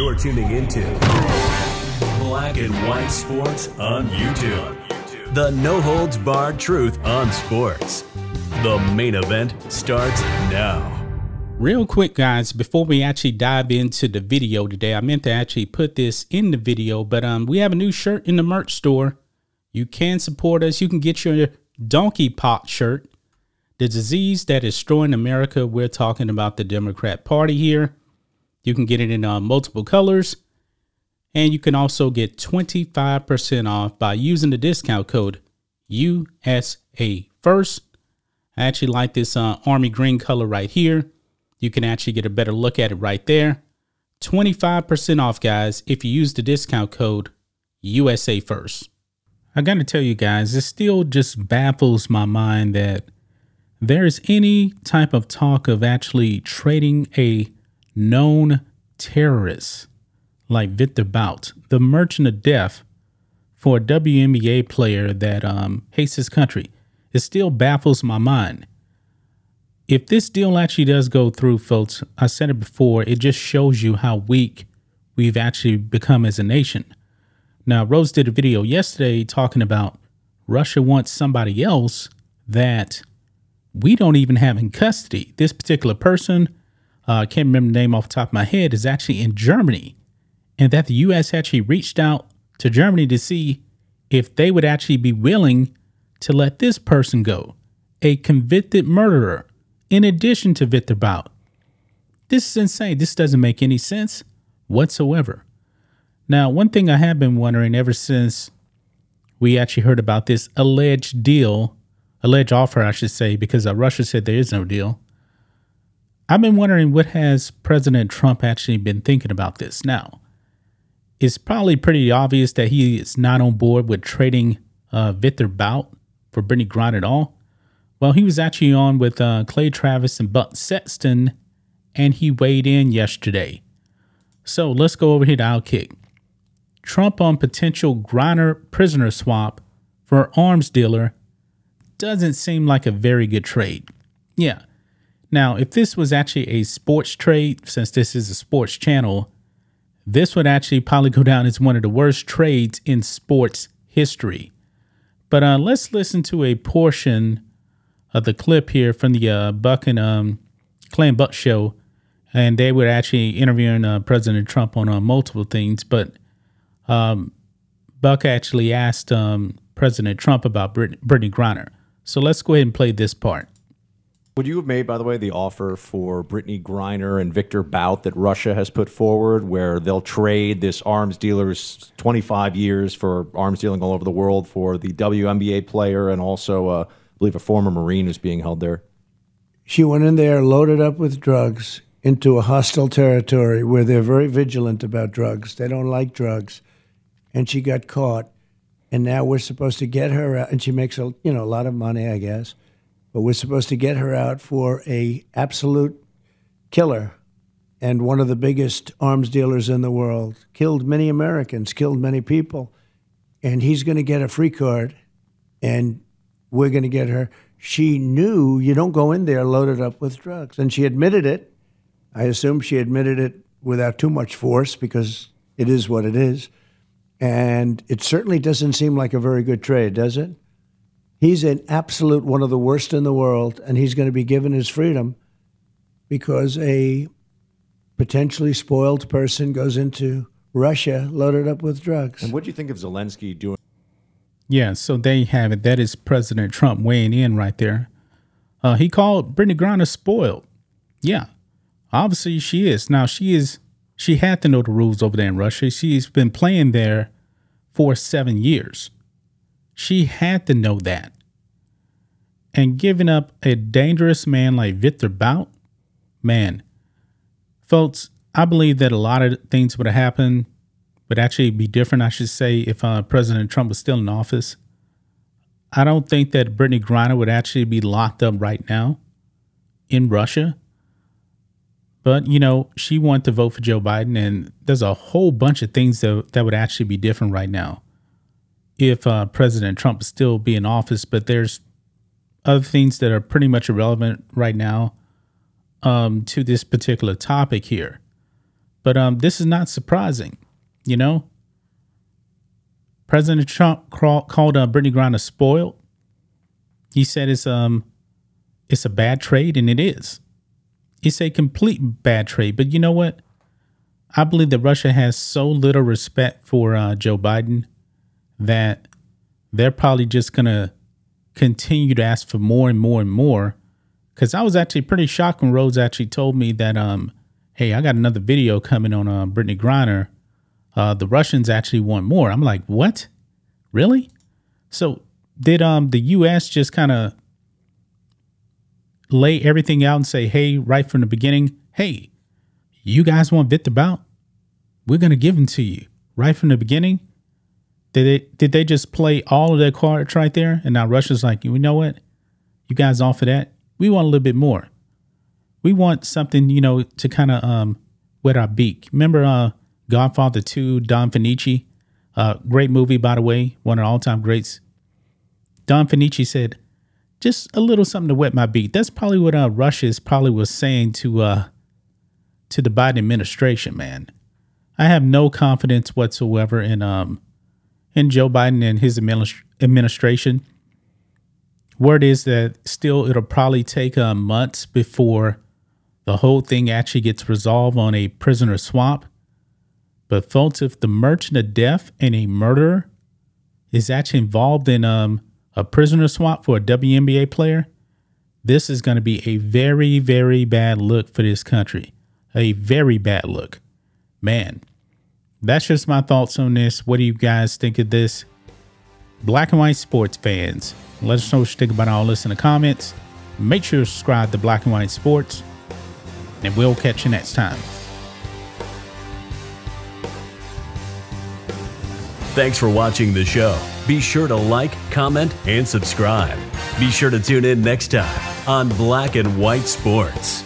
You're tuning into Black and White Sports on YouTube. The no holds barred truth on sports. The main event starts now. Real quick, guys, before we actually dive into the video today, I meant to actually put this in the video, but um, we have a new shirt in the merch store. You can support us. You can get your donkey Pox shirt. The disease that is destroying America. We're talking about the Democrat Party here. You can get it in uh, multiple colors. And you can also get 25% off by using the discount code USA First. I actually like this uh, army green color right here. You can actually get a better look at it right there. 25% off, guys, if you use the discount code USA First. I got to tell you guys, it still just baffles my mind that there is any type of talk of actually trading a known terrorists like Viktor Bout, the merchant of death, for a WNBA player that um, hates his country. It still baffles my mind if this deal actually does go through, folks, I said it before, it just shows you how weak we've actually become as a nation. Now, Rose did a video yesterday talking about Russia wants somebody else that we don't even have in custody. This particular person, uh, I can't remember the name off the top of my head, is actually in Germany. And that the U.S. actually reached out to Germany to see if they would actually be willing to let this person go, a convicted murderer in addition to Viktor Bout. This is insane. This doesn't make any sense whatsoever. Now, one thing I have been wondering ever since we actually heard about this alleged deal, alleged offer, I should say, because uh, Russia said there is no deal. I've been wondering what has President Trump actually been thinking about this. Now, it's probably pretty obvious that he is not on board with trading uh, Viktor Bout for Brittney Griner at all. Well, he was actually on with uh, Clay Travis and Buck Sexton, and he weighed in yesterday. So let's go over here to Outkick. Trump on potential Griner prisoner swap for arms dealer doesn't seem like a very good trade. Yeah. Now, if this was actually a sports trade, since this is a sports channel, this would actually probably go down as one of the worst trades in sports history. But uh, let's listen to a portion of the clip here from the uh, Buck and um, Clay Buck show, and they were actually interviewing uh, President Trump on uh, multiple things. But um, Buck actually asked um, President Trump about Brit- Brittney Griner. So let's go ahead and play this part. Would you have made, by the way, the offer for Brittney Griner and Viktor Bout that Russia has put forward, where they'll trade this arms dealer's 25 years for arms dealing all over the world for the WNBA player and also uh, believe a former Marine was being held there. She went in there loaded up with drugs into a hostile territory where they're very vigilant about drugs. They don't like drugs. And she got caught. And now we're supposed to get her out. And she makes a, you know, a lot of money, I guess. But we're supposed to get her out for a absolute killer and one of the biggest arms dealers in the world. Killed many Americans, killed many people. And he's going to get a free card. And we're going to get her. She knew you don't go in there loaded up with drugs. And she admitted it. I assume she admitted it without too much force because it is what it is. And it certainly doesn't seem like a very good trade, does it? He's an absolute one of the worst in the world, and he's going to be given his freedom because a potentially spoiled person goes into Russia loaded up with drugs. And what do you think of Zelensky doing? Yeah, so there you have it. That is President Trump weighing in right there. Uh, he called Brittney Griner spoiled. Yeah, obviously she is. Now she is. She had to know the rules over there in Russia. She's been playing there for seven years. She had to know that. And giving up a dangerous man like Viktor Bout, man, folks, I believe that a lot of things would have happened would actually be different, I should say, if uh, President Trump was still in office. I don't think that Brittney Griner would actually be locked up right now in Russia. But, you know, she wanted to vote for Joe Biden, and there's a whole bunch of things that, that would actually be different right now if uh, President Trump still be in office. But there's other things that are pretty much irrelevant right now um, to this particular topic here. But um, this is not surprising, you know. President Trump called uh, Brittney Griner spoiled. He said it's um, it's a bad trade, and it is. It's a complete bad trade. But you know what? I believe that Russia has so little respect for uh, Joe Biden that they're probably just gonna continue to ask for more and more and more. Because I was actually pretty shocked when Rose actually told me that, um, hey, I got another video coming on uh, Brittney Griner. Uh, the Russians actually want more. I'm like, what? Really? So did um the U.S. just kind of lay everything out and say, hey, right from the beginning, hey, you guys want Viktor Bout? We're gonna give him to you right from the beginning. Did they did they just play all of their cards right there? And now Russia's like, you know what? You guys offer that? We want a little bit more. We want something, you know, to kind of um wet our beak. Remember uh Godfather 2, Don Fanucci? Uh great movie, by the way, one of the all-time greats. Don Fanucci said, just a little something to wet my beak. That's probably what uh Russia's probably was saying to uh to the Biden administration, man. I have no confidence whatsoever in um in Joe Biden and his administration. Word is that still it'll probably take uh, months before the whole thing actually gets resolved on a prisoner swap. But folks, if the merchant of death and a murderer is actually involved in um, a prisoner swap for a WNBA player, this is going to be a very, very bad look for this country. A very bad look. Man, that's just my thoughts on this. What do you guys think of this? Black and white sports fans, let us know what you think about all this in the comments. Make sure to subscribe to Black and White Sports, and we'll catch you next time. Thanks for watching the show. Be sure to like, comment, and subscribe. Be sure to tune in next time on Black and White Sports.